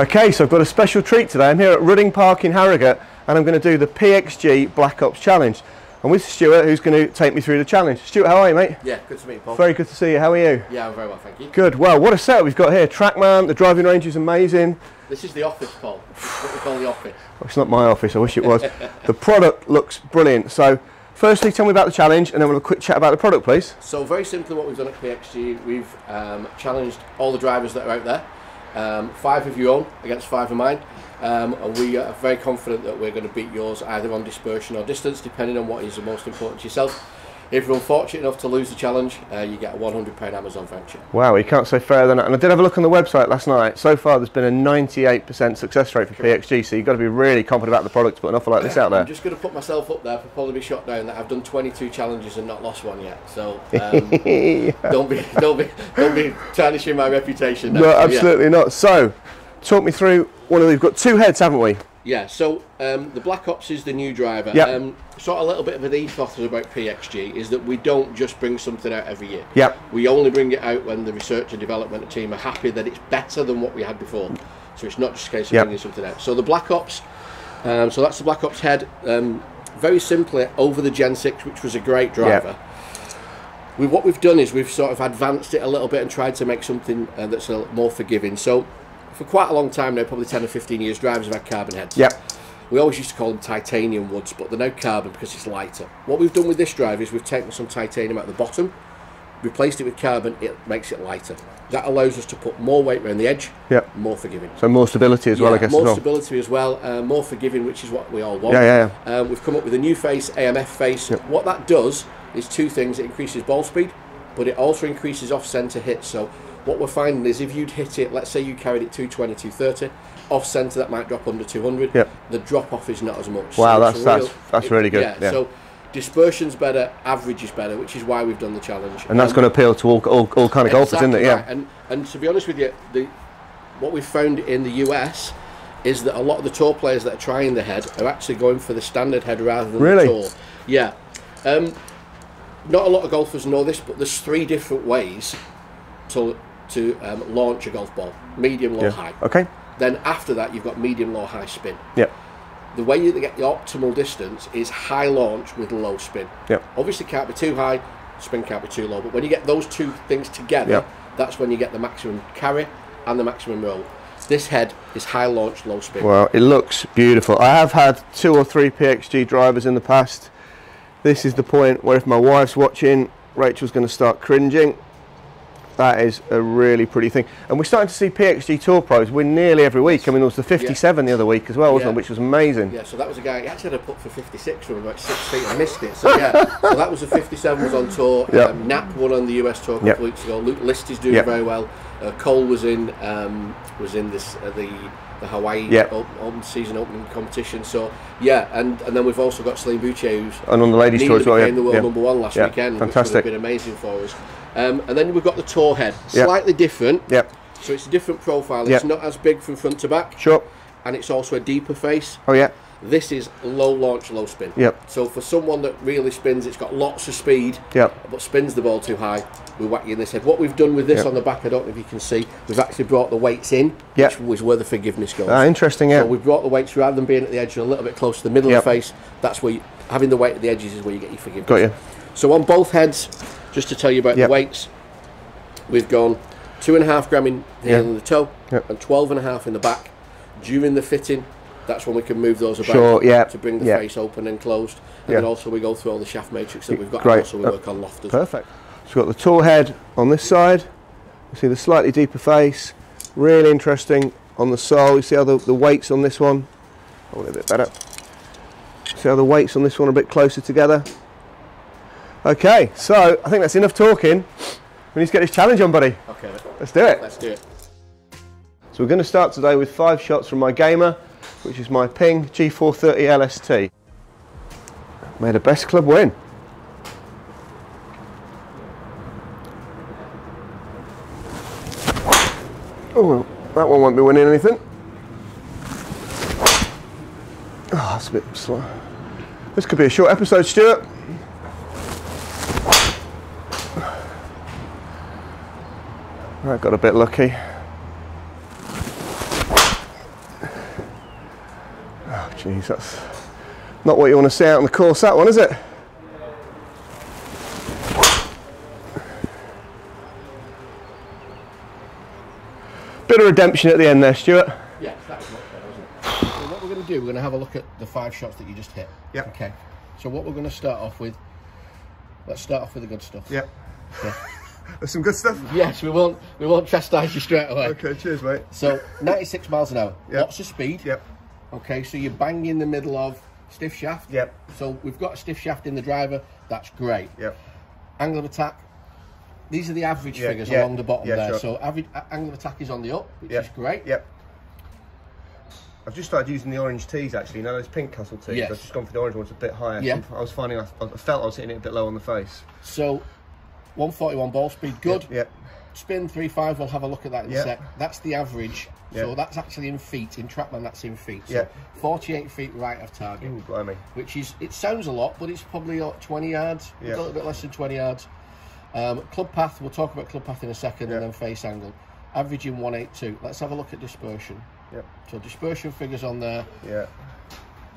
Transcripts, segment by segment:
Okay, so I've got a special treat today. I'm here at Rudding Park in Harrogate and I'm going to do the PXG Black Ops Challenge. I'm with Stuart who's going to take me through the challenge. Stuart, how are you mate? Yeah, good to meet you Paul. Very good to see you. How are you? Yeah, I'm very well, thank you. Good. Well, what a set we've got here. Trackman, the driving range is amazing. This is the office, Paul. what we call the office. Well, it's not my office, I wish it was. the product looks brilliant. So, firstly, tell me about the challenge and then we'll have a quick chat about the product, please. So, very simply, what we've done at PXG, we've um, challenged all the drivers that are out there. Um, five of your own against five of mine. Um, and we are very confident that we're going to beat yours either on dispersion or distance, depending on what is the most important to yourself. If you're unfortunate enough to lose the challenge, uh, you get a £100 Amazon voucher. Wow, you can't say fairer than that. And I did have a look on the website last night. So far, there's been a 98% success rate for PXG, so you've got to be really confident about the product to put an offer like this out there. I'm just going to put myself up there for probably be shot down that I've done 22 challenges and not lost one yet. So um, don't be, don't be, don't be tarnishing my reputation. No, absolutely yeah. not. So, talk me through one of. We've got two heads, haven't we? Yeah, so um, the Black Ops is the new driver. Yep. Um, sort of a little bit of an ethos about PXG is that we don't just bring something out every year. Yep. We only bring it out when the research and development team are happy that it's better than what we had before. So it's not just a case of Yep. bringing something out. So the Black Ops, um, so that's the Black Ops head. Um, very simply, over the Gen 6, which was a great driver. We, what we've done is we've sort of advanced it a little bit and tried to make something uh, that's a little more forgiving. So for quite a long time now, probably 10 or 15 years, drivers have had carbon heads. Yep. We always used to call them titanium woods, but they're now carbon because it's lighter. What we've done with this drive is we've taken some titanium at the bottom, replaced it with carbon, it makes it lighter. That allows us to put more weight around the edge, Yep. more forgiving. So more stability as well, I guess. more as well. stability as well, uh, more forgiving, which is what we all want. Yeah, yeah, Um, we've come up with a new face, AMF face. What that does is two things. It increases ball speed, but it also increases off-centre hits. So what we're finding is if you'd hit it, let's say you carried it 220, 230, off-centre that might drop under 200. Yep. The drop-off is not as much. Wow, it's that's- that's- that's really good, Yeah, yeah. So dispersion's better, average is better, which is why we've done the challenge. And that's Um, going to appeal to all, all, all kind of golfers, isn't it? Yeah. right. And and to be honest with you, the what we've found in the US is that a lot of the tour players that are trying the head are actually going for the standard head rather than Really? the tour. Yeah. Um, not a lot of golfers know this, but there's three different ways to to um, launch a golf ball: medium, low, Yeah. high. Okay. Then after that, you've got medium, low, high spin. Yep. The way you get the optimal distance is high launch with low spin. Yep. Obviously, can't be too high, spin can't be too low. But when you get those two things together, Yep. that's when you get the maximum carry and the maximum roll. This head is high launch, low spin. Well, it looks beautiful. I have had two or three PXG drivers in the past. This is the point where if my wife's watching, Rachel's going to start cringing. That is a really pretty thing. And we're starting to see PXG Tour Pros win nearly every week. I mean, there was the 57 the other week as well, wasn't Yeah. it? Which was amazing. Yeah, so that was a guy. He actually had a putt for 56 from about six feet. I missed it. So yeah, so that was a 57 was on tour. Yep. Um, Knapp won on the US tour a couple Yep. of weeks ago. Luke List is doing Yep. very well. Uh, Cole was in um, was in this uh, the the Hawaii Yep. op- open season opening competition. So yeah, and and then we've also got Celine Boucher who's And on the ladies' tour as well. became Yeah. the world yeah. number one last Yeah, weekend, fantastic. which been amazing for us. Um, and then we've got the tour head, slightly different. Yep. So it's a different profile. It's not as big from front to back, Sure. and it's also a deeper face. Oh, yeah. This is low launch, low spin. Yep. So for someone that really spins, it's got lots of speed, Yep. but spins the ball too high, we whack you in this head. What we've done with this Yep. on the back, I don't know if you can see, we've actually brought the weights in, Yep. which was where the forgiveness goes. Ah, interesting, yeah. So we've brought the weights rather than being at the edge and a little bit close to the middle Yep. of the face. That's where you, having the weight at the edges is where you get your forgiveness. Got you. So on both heads, just to tell you about the weights, we've gone two and a half gram in the heel Yeah. and the toe, and twelve and a half in the back. During the fitting, that's when we can move those about Sure, yeah, to bring the yeah. face open and closed. And Yeah. then also we go through all the shaft matrix that we've got. Great. And also we work on loft as well. Perfect. So we've got the tour head on this side. You see the slightly deeper face. Really interesting on the sole. You see how the, the weights on this one. Hold it a bit better. See how the weights on this one are a bit closer together. Okay, so I think that's enough talking. We need to get this challenge on, buddy. Okay, Let's do it. let's do it. So we're going to start today with five shots from my gamer, which is my Ping G430 LST. Made a best club win. Oh, well, that one won't be winning anything. Oh, that's a bit slow. This could be a short episode, Stuart. I got a bit lucky. Oh, jeez, that's not what you want to see out on the course, that one, is it? Redemption at the end there, Stuart. Yeah, that's much better, isn't it? so what we're going to do, we're going to have a look at the five shots that you just hit. Yep. Okay. So what we're going to start off with, let's start off with the good stuff. Yep. Yeah. There's some good stuff. Yes, we won't we won't chastise you straight away. Okay, cheers, mate. So 96 miles an hour, Yep. lots of speed. Yep. Okay, so you're bang in the middle of stiff shaft. Yep. So we've got a stiff shaft in the driver. That's great. Yep. Angle of attack. These are the average Yeah, figures yeah, along the bottom yeah, there. sure. So average angle of attack is on the up, which Yep. is great. Yep. I've just started using the orange tees actually. You know those pink castle tees? Yes. I've just gone for the orange ones a bit higher. Yeah. I was finding I, I felt I was hitting it a bit low on the face. So 141 ball speed, good. Yep. Spin 3.5, we'll have a look at that in Yeah. a sec. That's the average. So that's actually in feet. In TrackMan, that's in feet. So Yeah. 48 feet right of target, Ooh, blimey. which is, it sounds a lot, but it's probably uh, 20 yards, Yeah. a little bit less than 20 yards. Um, club path, we'll talk about club path in a second, Yeah. and then face angle. Averaging 182. Let's have a look at dispersion. Yep. So dispersion figures on there, Yeah.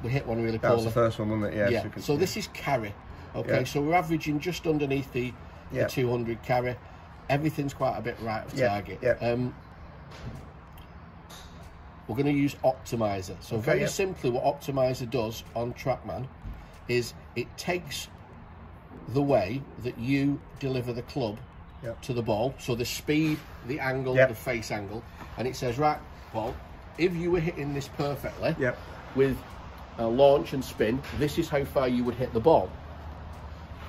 we hit one really That was the first one, wasn't it? Yeah. Yeah. we can- So this is carry. Okay, Yeah. so we're averaging just underneath the, Yeah. the 200 carry. Everything's quite a bit right of Yeah, target. yeah. Um, we're going to use Optimizer. So Okay, very yeah. simply, what Optimizer does on TrackMan is it takes the way that you deliver the club Yeah. to the ball. So the speed, the angle, Yeah. the face angle, and it says, right, Paul, if you were hitting this perfectly Yep. with a launch and spin, this is how far you would hit the ball.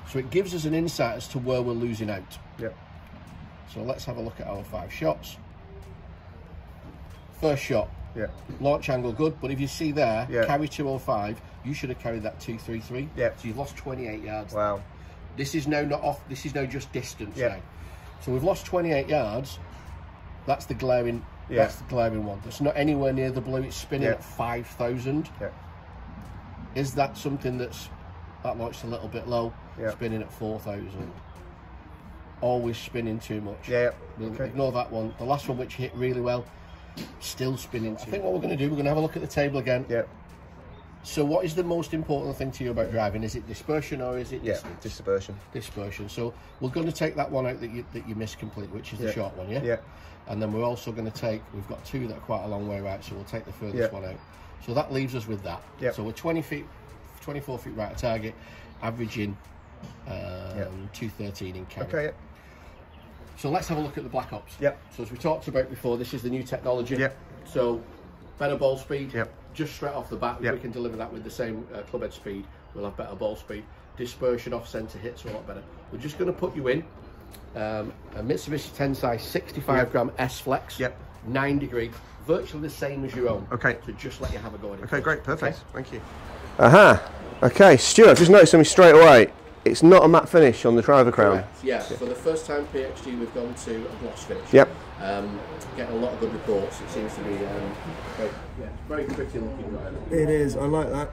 So it gives us an insight as to where we're losing out. Yep. So let's have a look at our five shots. First shot, Yeah. launch angle good, but if you see there, Yeah. carry 205, you should have carried that 233. Yeah. So you've lost 28 yards. Wow. This is now not off, this is now just distance Yeah. now. So we've lost 28 yards. That's the glaring, Yeah. that's the glaring one. That's not anywhere near the blue, it's spinning Yeah. at 5,000. Yeah. Is that something that's that launch's a little bit low? Yeah. Spinning at four thousand. Always spinning too much. Yeah. We'll Okay. ignore that one. The last one which hit really well, still spinning. I think what we're going to do, we're going to have a look at the table again. Yeah. So, what is the most important thing to you about driving? Is it dispersion or is it Yeah. Dispersion. dispersion. So we're going to take that one out that you that you missed completely, which is the Yeah. short one, yeah. Yeah. And then we're also going to take. We've got two that are quite a long way right, so we'll take the furthest Yeah. one out. So that leaves us with that. Yeah. So we're 20 feet, 24 feet right of target, averaging um, Yeah. 213 in carry. Okay. So let's have a look at the Black Ops. Yep. So as we talked about before, this is the new technology. Yep. So better ball speed. Yep. Just straight off the bat, if Yep. we can deliver that with the same uh, club head speed, we'll have better ball speed. Dispersion off centre hits a lot better. We're just going to put you in um, a Mitsubishi Tensei 65 Yep. gram S Flex. Yep. 9 degree, virtually the same as your own. Okay. To just let you have a go at it. Okay, great, perfect. Okay. Thank you. Aha. Okay, Stuart, just noticed something straight away. It's not a matte finish on the driver crown. Correct. Yeah, for the first time PXG, we've gone to a gloss finish. Yep. Um, getting a lot of good reports. It seems to be um, very, yeah, very pretty looking. It is, I like that.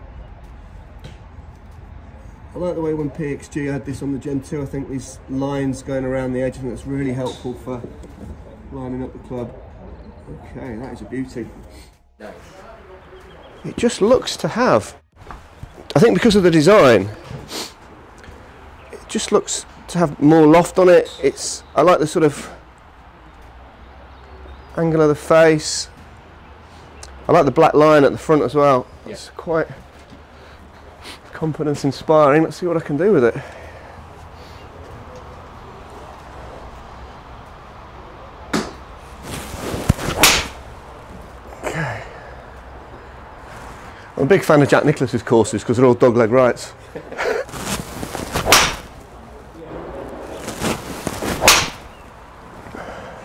I like the way when PXG had this on the Gen 2, I think these lines going around the edge, I think that's really helpful for lining up the club. Okay, that is a beauty. It just looks to have, I think because of the design, it just looks to have more loft on it. It's, I like the sort of angle of the face. I like the black line at the front as well. Yeah. It's quite confidence inspiring. Let's see what I can do with it. Okay. I'm a big fan of Jack Nicklaus's courses because they're all dogleg rights.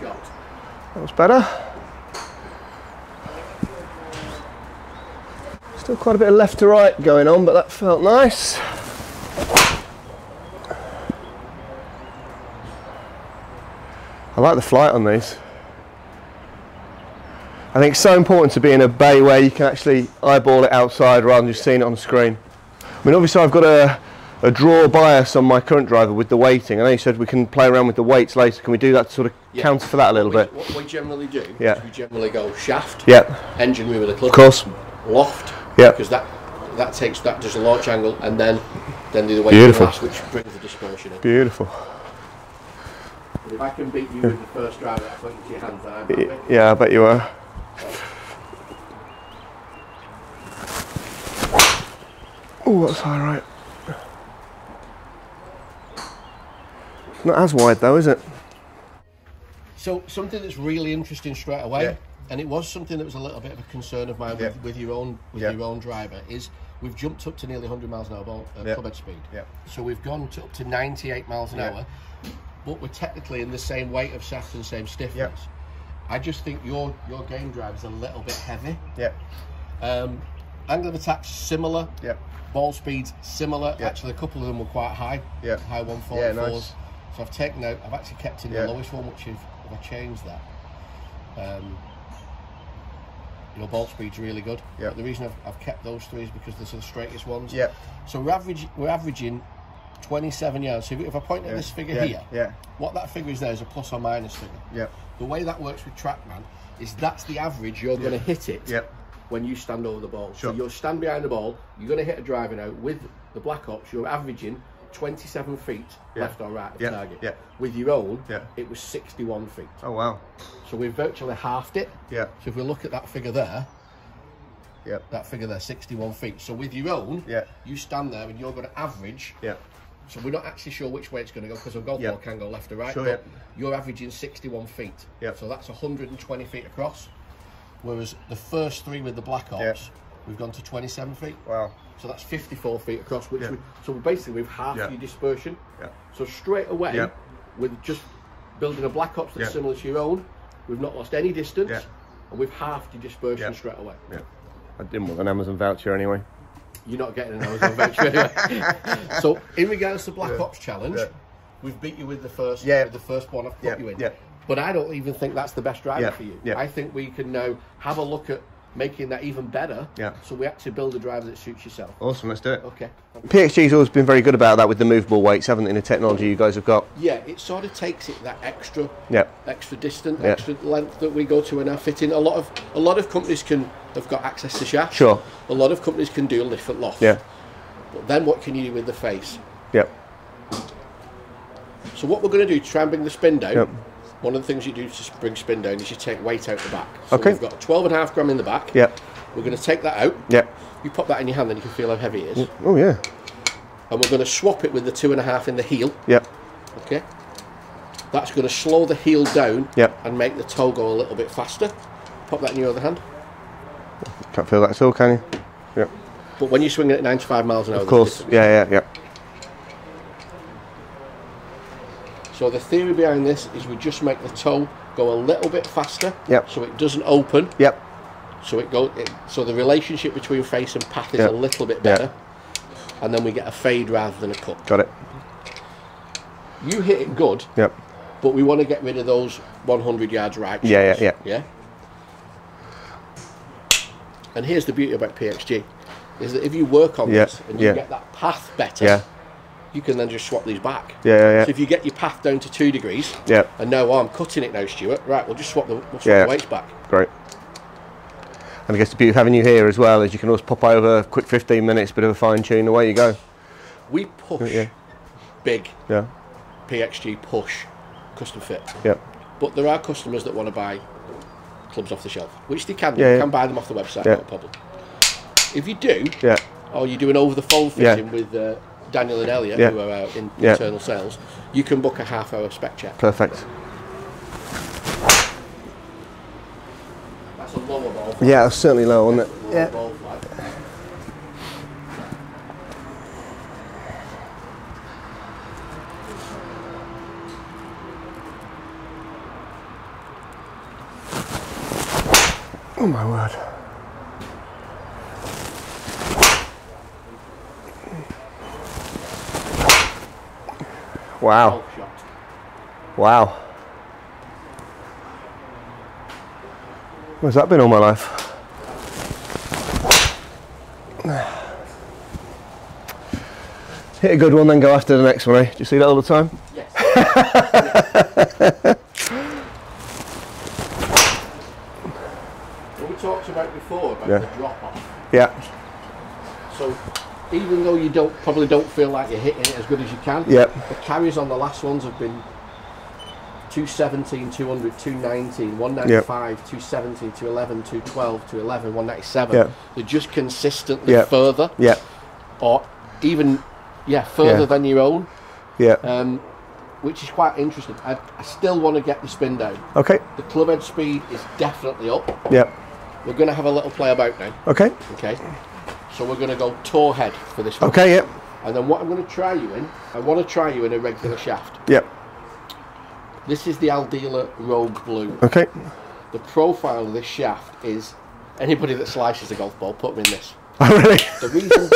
Shot. That was better. Still quite a bit of left to right going on, but that felt nice. I like the flight on these. I think it's so important to be in a bay where you can actually eyeball it outside rather than just seeing it on the screen. I mean, obviously, I've got a, a draw bias on my current driver with the weighting. I know you said we can play around with the weights later. Can we do that to sort of Yeah. counter for that a little We- bit? What we generally do Yeah. is we generally go shaft, Yeah, engine room with a club, of course. loft, Yeah. Because that that takes that does a launch angle and then then do the weight Beautiful. last, which brings the dispersion in. Beautiful. But if I can beat you with the first drive that I put into your hands, then I'm happy. Yeah, I bet you are. Oh, that's all right. Not as wide though, is it? So something that's really interesting straight away, Yeah. and it was something that was a little bit of a concern of mine Yeah. with, with your own with Yeah. your own driver is we've jumped up to nearly 100 miles an hour ball, uh, Yeah. club head speed. So we've gone to, up to 98 miles an hour, but we're technically in the same weight of shaft and same stiffness. I just think your your game drive is a little bit heavy. Yeah. Um, angle of attack similar. Yeah. Ball speeds similar. Actually, a couple of them were quite high. Yeah. High 144s. Yeah, nice. So I've taken out. I've actually kept in Yeah. the lowest one, which if, if I change that, um, your ball speed's really good. Yeah. But the reason I've, I've kept those three is because they're the straightest ones. Yeah. So we're average. We're averaging 27 yards. So if, if I point at this figure yeah. here, Yeah. what that figure is there is a plus or minus figure. Yeah. The way that works with TrackMan is that's the average you're going to hit it Yeah. when you stand over the ball. Sure. So you'll stand behind the ball, you're going to hit a driver now. With the Black Ops, you're averaging 27 feet Yeah. left or right of Yeah. target. Yeah. With your own, Yeah. it was 61 feet. Oh wow. So we've virtually halved it. Yeah. So if we look at that figure there, Yeah. that figure there, 61 feet. So with your own, Yeah. you stand there and you're going to average. Yeah. So we're not actually sure which way it's going to go because a golf ball can go left or right. Sure. You're averaging 61 feet. Yeah. So that's 120 feet across. Whereas the first three with the Black Ops. We've gone to 27 feet. Wow. So that's 54 feet across, which Yeah. we, so basically we've halved Yeah. your dispersion. Yeah. So straight away, Yeah. with just building a Black Ops that's similar to your own, we've not lost any distance, and we've halved your dispersion straight away. Yeah. I didn't want an Amazon voucher anyway. You're not getting an Amazon voucher anyway. so in regards to Black. Ops Challenge, we've beat you with the first Yeah. with the first one I've put Yeah. you in. Yeah. But I don't even think that's the best driver for you. Yeah. I think we can now have a look at making that even better. Yeah. So we actually build a driver that suits yourself. Awesome. Let's do it. Okay. PXG's always been very good about that with the movable weights, haven't they? In the technology you guys have got. Yeah, it sort of takes it that extra Yeah. extra distance, Yeah. extra length that we go to in our fitting. A lot of a lot of companies can have got access to shafts. Sure. A lot of companies can do lift at loft. Yeah. But then what can you do with the face? Yeah. So what we're going to do try and bring the spin down, Yep. One of the things you do to bring spin down is you take weight out the back. So Okay. we've got 12 and a half gram in the back. Yeah. We're going to take that out. Yep. You pop that in your hand then you can feel how heavy it is. Mm. Oh yeah. And we're going to swap it with the two and a half in the heel. Yep. Okay. That's going to slow the heel down Yep. and make the toe go a little bit faster. Pop that in your other hand. Can't feel that at all, can you? Yep. But when you're swinging at 95 miles an hour, Of course. Yeah. Yeah. Yeah. So the theory behind this is we just make the toe go a little bit faster. Yep. So it doesn't open. Yep. So it go. It, so the relationship between face and path is Yeah. a little bit Yeah. better. And then we get a fade rather than a cut. Got it. You hit it good, Yep. but we want to get rid of those 100 yards right. Yeah, shots, yeah, Yeah. And here's the beauty about PXG, is that if you work on Yeah, this and you yeah. get that path better, Yeah. You can then just swap these back. Yeah. Yeah. Yeah. So if you get your path down to two degrees, Yeah. and oh, I'm cutting it now, Stuart. Right, we'll just swap the, we'll swap Yeah. the weights back. Great. And I guess the beauty of having you here as well is you can always pop over, quick 15 minutes, bit of a fine tune, away you go. We push Yeah. big Yeah. PXG push custom fit. Yeah. But there are customers that want to buy clubs off the shelf, which they can. Yeah, you yeah. can buy them off the website, Yeah. not a problem. If you do, Yeah. or you do an over the Yeah. fitting with uh, Daniel and Elliot, Yeah. who are out in Yeah. internal sales, you can book a half hour spec check. Perfect. That's a lower ball. Yeah, it's certainly low, wasn't it? Yeah. ball flight. Oh my word. Wow. Wow. Where's that been all my life? Hit a good one, then go after the next one, eh? Do you see that all the time? Yes. what we talked about before about Yeah. the drop off. Yeah. So even though you don't probably don't feel like you're hitting it as good as you can, Yep. the carries on the last ones have been 217, 200, 219, 195, 217, 211, 212, 211, 197. Yep. They're just consistently Yep. further Yep. or even yeah further Yeah. than your own, Yep. um, which is quite interesting. I, I still want to get the spin down. Okay. The club head speed is definitely up. Yep. We're going to have a little play about now. Okay. Okay. So we're going to go toe head for this one. Okay. Yep. And then what I'm going to try you in, I want to try you in a regular shaft. Yep. This is the Aldila Rogue Blue. Okay. The profile of this shaft is anybody that slices a golf ball, put me in this. Oh really? The reason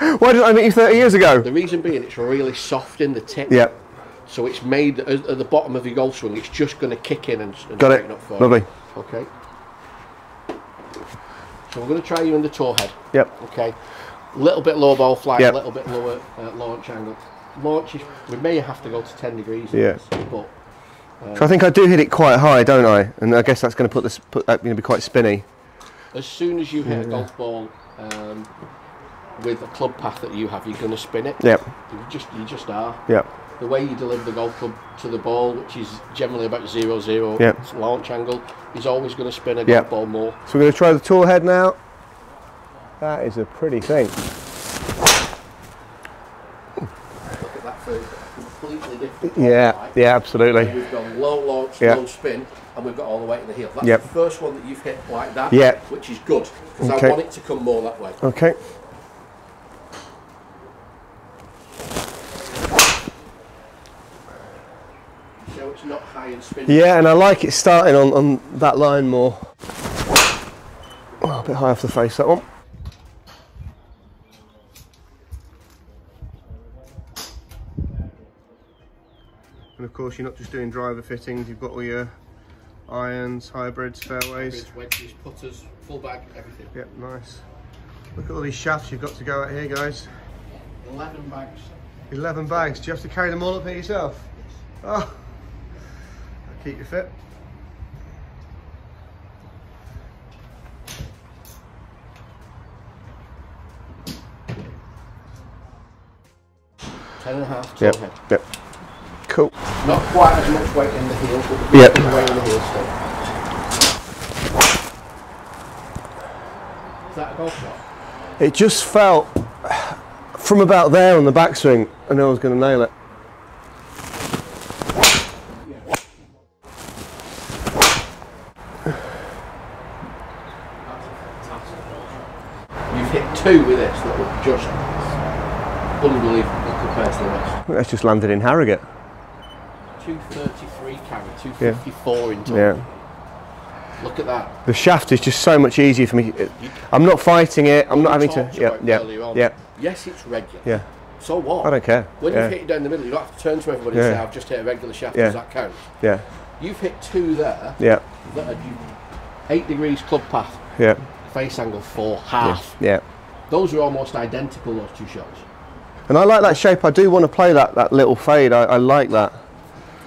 being, Why did I meet you 30 years ago? the reason being, it's really soft in the tip. Yep. So it's made at the bottom of your golf swing. It's just going to kick in and, and Got it. up for Lovely. you. Okay. So we're going to try you in the toe head. Yep. Okay. Little bit low ball flight, a Yep. little bit lower uh, launch angle. Launch is, we may have to go to 10 degrees. Yeah. this, but So I think I do hit it quite high, don't I? And I guess that's going to put this put that going to be quite spinny. as soon as you hit a golf ball um, with a club path that you have, you're going to spin it. Yep. You just, you just are. Yep. The way you deliver the golf club to the ball, which is generally about zero zero Yep. launch angle, is always going to spin a golf ball more. So we're going to try the tall head now. That is a pretty thing. Look at that for completely different. Yeah. Yeah. Absolutely. We've gone low launch, Yeah. low spin, and we've got all the weight in the heel. That's Yep. the first one that you've hit like that, Yeah. which is good because Okay. I want it to come more that way. Okay. So it's not high and spin. Yeah, and I like it starting on, on that line more. Oh, a bit high off the face that one. And of course, you're not just doing driver fittings. You've got all your irons, hybrids, fairways. Bridge, wedges, putters, full bag, everything. Yep, nice. Look at all these shafts you've got to go out here, guys. 11 bags. 11 bags. Do you have to carry them all up here yourself? Oh, keep you fit. Ten and a half Yep, head. yep. Cool. Not quite as much weight in the heel, but the Yep. weight in the heel still. Is that a golf shot? It just felt from about there on the backswing, I knew I was going to nail it. You've hit two with this that were just unbelievable compared to the rest. That's just landed in Harrogate. 233 carry, 254 in total. Yeah. Look at that. The shaft is just so much easier for me. I'm not fighting it. I'm not having to. Yeah, yeah, yeah, Yes, it's regular. yeah. So what? I don't care. When yeah, you've hit it down the middle, you don't have to turn to everybody Yeah. and say, I've just hit a regular shaft. Yeah. Does that count? yeah, You've hit two there yeah, that are eight degrees club path, yeah, face angle four, half. yeah. Those are almost identical, those two shots. And I like that shape. I do want to play that that little fade. I, I like that.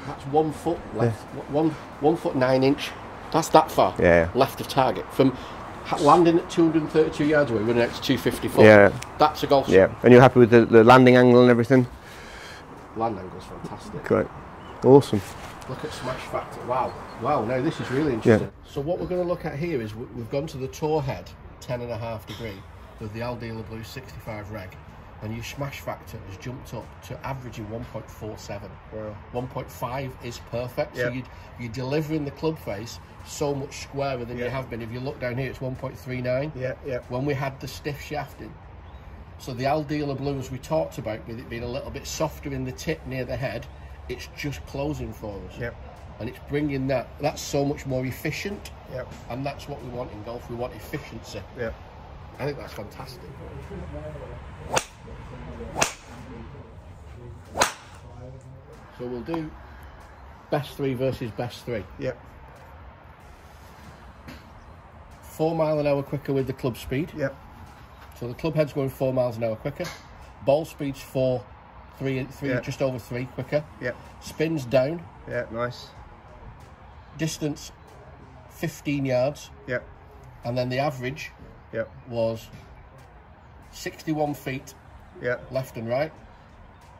That's one foot left, one, one foot nine inch. That's that far Yeah. left of target. From landing at 232 yards away, running to 254. Yeah, That's a golf yeah. And you're happy with the, the landing angle and everything? Land angle's fantastic. Great. Awesome. Look at smash factor. Wow. Wow, now this is really interesting. Yeah. So what we're going to look at here is we- we've gone to the tour head, 10 and a half degree, with the Aldila Blue 65 reg, and your smash factor has jumped up to averaging 1.47. Wow. 1.5 is perfect. So Yeah. you, you're delivering the club face so much squarer than you have been. If you look down here, it's 1.39. Yeah, yeah. When we had the stiff shafting. So the Aldila Blue, as we talked about, with it being a little bit softer in the tip near the head, it's just closing for us. Yep. And it's bringing that, that's so much more efficient. Yep. And that's what we want in golf. We want efficiency. Yeah. I think that's fantastic. So we'll do best three versus best three. Yep. Four mile an hour quicker with the club speed. Yep. So the club head's going four miles an hour quicker. Ball speed's four, three, three, Yeah. just over three quicker. Yep. Spins down. Yeah. Nice. Distance, 15 yards. Yep. And then the average Yep. was 61 feet Yeah. left and right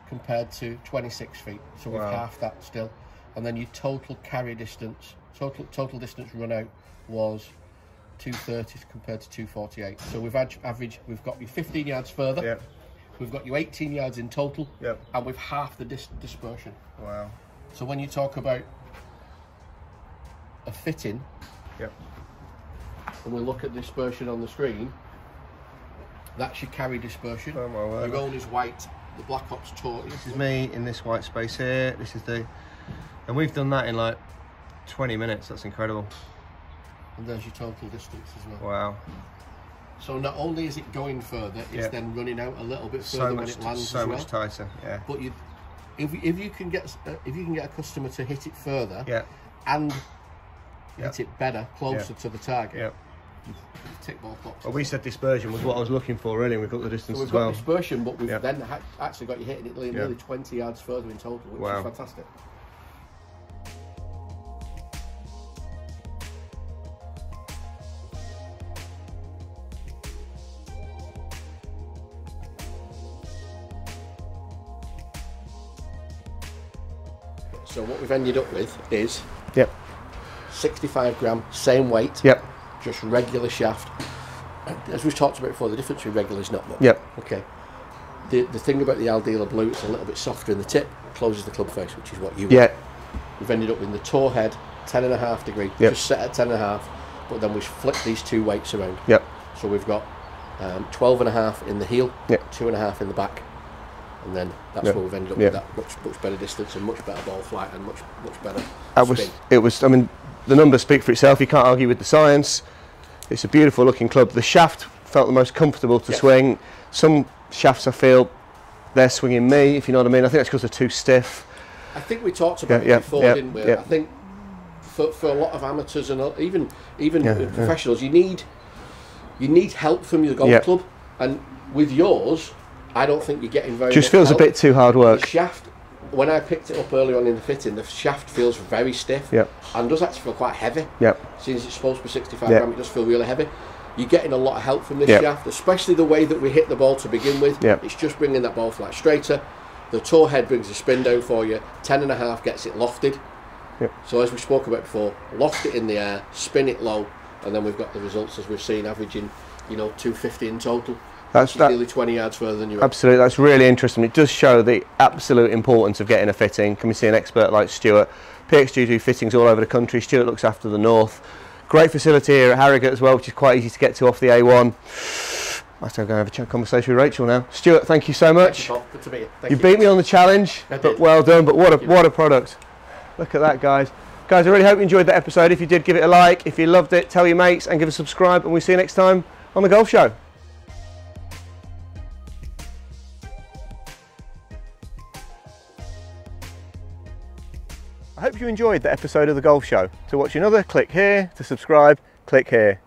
compared to 26 feet. So we've Wow. halved that still. And then your total carry distance, total total distance run out was 230 compared to 248. So we've averaged, we've got you 15 yards further. Yeah. We've got you 18 yards in total. Yep. And we've half the dis- dispersion. Wow. So when you talk about a fitting, Yep. And we look at dispersion on the screen, that's your carry dispersion. Oh my. Your own is white, the Black Ops tortoise. This is me in this white space here. This is the, and we've done that in like 20 minutes. That's incredible. And there's your total distance as well. Wow. So not only is it going further, it's Yeah. then running out a little bit further So when it lands so as well. So much tighter. Yeah. But you, if, if you can get uh, if you can get a customer to hit it further Yeah. and Yeah. hit it better, closer Yeah. to the target, Yeah. Tick boxes. Well, we said dispersion was what I was looking for, really. and We've got the distance So we've as got well. dispersion, but we've Yeah. then ha- actually got you hitting it nearly, Yeah. nearly 20 yards further in total, which Wow. is fantastic. So what we've ended up with is Yep. 65 gram, same weight, Yep. Just regular shaft. As we've talked about before, the difference between regular is not much. Yep. Okay. The the thing about the Aldila Blue, it's a little bit softer in the tip, closes the club face, which is what you Yeah. want. We've ended up with the toe head, 10 and a half degree, Yep. just set at 10 and a half, but then we've flipped these two weights around. Yep. So we've got um, 12 and a half in the heel, Yep. two and a half in the back, and then that's Yep. where we've ended up Yep. with that much much better distance and much better ball flight and much much better That was. It was. I mean, the numbers speak for itself. You can't argue with the science. It's a beautiful looking club. The shaft felt the most comfortable to Yes. swing. Some shafts I feel they're swinging me. If you know what I mean. I think that's because they're too stiff. I think we talked about Yeah, it before, yeah, didn't we? yeah. I think for, for a lot of amateurs and uh, even even professionals, you need you need help from your golf club, and with yours, I don't think you're getting very. Just feels a bit too hard The work. shaft. When I picked it up early on in the fitting, the shaft feels very stiff Yep. and does actually feel quite heavy. Yep. Since it's supposed to be 65 Yeah. gram, it does feel really heavy. You're getting a lot of help from this Yeah. shaft, especially the way that we hit the ball to begin with. Yeah. It's just bringing that ball flat straighter. The toe head brings the spin down for you. Ten and a half gets it lofted. Yep. So as we spoke about before, loft it in the air, spin it low, and then we've got the results as we've seen, averaging, you know, 250 in total. That's that. nearly 20 yards further than you. Absolutely, that's really interesting. It does show the absolute importance of getting a fitting. Can we see an expert like Stuart? PXG do fittings all over the country. Stuart looks after the north. Great facility here at Harrogate as well, which is quite easy to get to off the A1. I still go and have a chat conversation with Rachel now. Stuart, thank you so Thank you, much. Good to meet you. Thank You you. beat me on the challenge, I but did. well done. But what a what a product! Look at that, guys. Guys, I really hope you enjoyed that episode. If you did, give it a like. If you loved it, tell your mates and give a subscribe. And we'll see you next time on the Golf Show. I hope you enjoyed the episode of the Golf Show. To watch another, click here. To subscribe, click here.